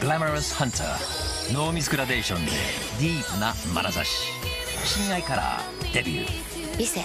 Glamorous Hunter. ノーミスグラデーションでディープな眼差し。親愛カラーデビュー。ビセ